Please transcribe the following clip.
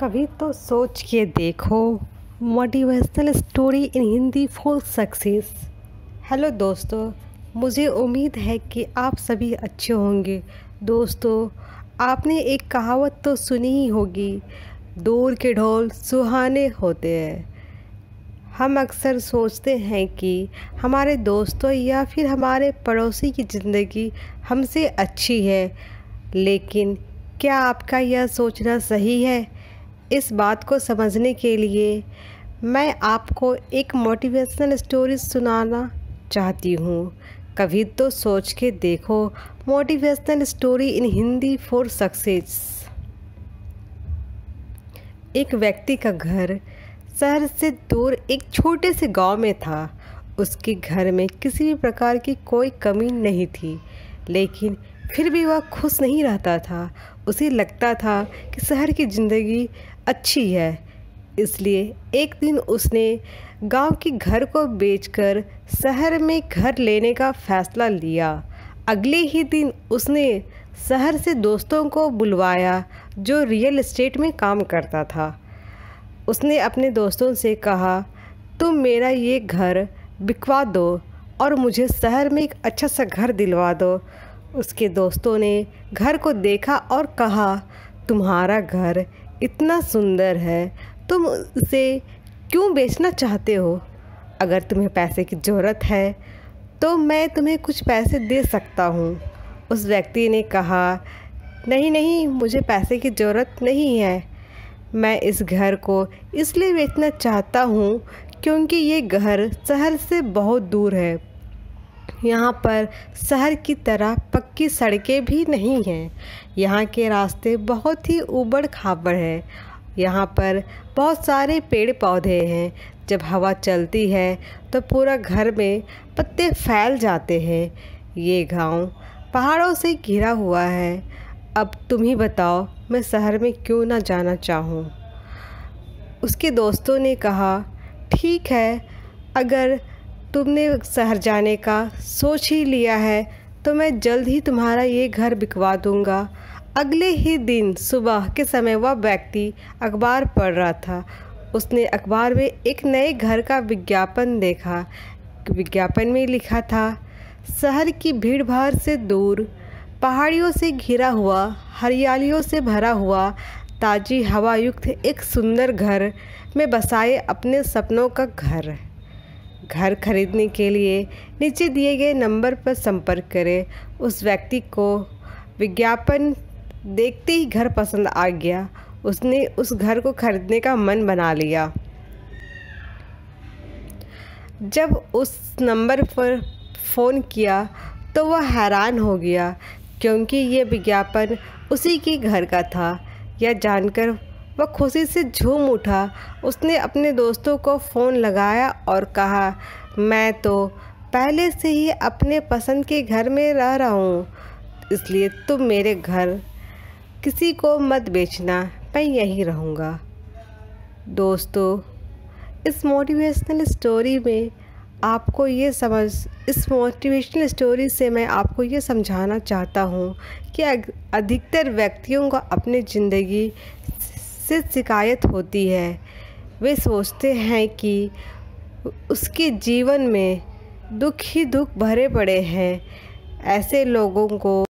कभी तो सोच के देखो motivational story in Hindi for success hello दोस्तों, मुझे उम्मीद है कि आप सभी अच्छे होंगे। दोस्तों, आपने एक कहावत तो सुनी ही होगी, दूर के ढोल सुहाने होते हैं। हम अक्सर सोचते हैं कि हमारे दोस्तों या फिर हमारे पड़ोसी की ज़िंदगी हमसे अच्छी है, लेकिन क्या आपका यह सोचना सही है? इस बात को समझने के लिए मैं आपको एक मोटिवेशनल स्टोरी सुनाना चाहती हूँ। कभी तो सोच के देखो motivational story in Hindi for success एक व्यक्ति का घर शहर से दूर एक छोटे से गाँव में था। उसके घर में किसी भी प्रकार की कोई कमी नहीं थी, लेकिन फिर भी वह खुश नहीं रहता था। उसे लगता था कि शहर की ज़िंदगी अच्छी है। इसलिए एक दिन उसने गाँव के घर को बेचकर शहर में घर लेने का फ़ैसला लिया। अगले ही दिन उसने शहर से दोस्तों को बुलवाया जो रियल इस्टेट में काम करता था। उसने अपने दोस्तों से कहा, तुम मेरा ये घर बिकवा दो और मुझे शहर में एक अच्छा सा घर दिलवा दो। उसके दोस्तों ने घर को देखा और कहा, तुम्हारा घर इतना सुंदर है, तुम उसे क्यों बेचना चाहते हो? अगर तुम्हें पैसे की ज़रूरत है तो मैं तुम्हें कुछ पैसे दे सकता हूँ। उस व्यक्ति ने कहा, नहीं नहीं, मुझे पैसे की ज़रूरत नहीं है। मैं इस घर को इसलिए बेचना चाहता हूँ क्योंकि ये घर शहर से बहुत दूर है। यहाँ पर शहर की तरह पक्की सड़कें भी नहीं हैं। यहाँ के रास्ते बहुत ही ऊबड़ खाबड़ हैं। यहाँ पर बहुत सारे पेड़ पौधे हैं। जब हवा चलती है तो पूरा घर में पत्ते फैल जाते हैं। ये गाँव पहाड़ों से घिरा हुआ है। अब तुम ही बताओ, मैं शहर में क्यों ना जाना चाहूँ? उसके दोस्तों ने कहा, ठीक है, अगर तुमने शहर जाने का सोच ही लिया है तो मैं जल्द ही तुम्हारा ये घर बिकवा दूँगा। अगले ही दिन सुबह के समय वह व्यक्ति अखबार पढ़ रहा था। उसने अखबार में एक नए घर का विज्ञापन देखा। विज्ञापन में लिखा था, शहर की भीड़ भाड़ से दूर, पहाड़ियों से घिरा हुआ, हरियालियों से भरा हुआ, ताज़ी हवा युक्त एक सुंदर घर में बसाए अपने सपनों का घर। घर खरीदने के लिए नीचे दिए गए नंबर पर संपर्क करें। उस व्यक्ति को विज्ञापन देखते ही घर पसंद आ गया। उसने उस घर को खरीदने का मन बना लिया। जब उस नंबर पर फ़ोन किया तो वह हैरान हो गया, क्योंकि ये विज्ञापन उसी के घर का था। यह जानकर वह खुशी से झूम उठा। उसने अपने दोस्तों को फ़ोन लगाया और कहा, मैं तो पहले से ही अपने पसंद के घर में रह रहा हूँ, इसलिए तुम मेरे घर किसी को मत बेचना, मैं यहीं रहूँगा। दोस्तों, इस मोटिवेशनल स्टोरी में आपको ये समझ, इस मोटिवेशनल स्टोरी से मैं आपको ये समझाना चाहता हूँ कि अधिकतर व्यक्तियों को अपनी ज़िंदगी से शिकायत होती है। वे सोचते हैं कि उसके जीवन में दुख ही दुख भरे पड़े हैं। ऐसे लोगों को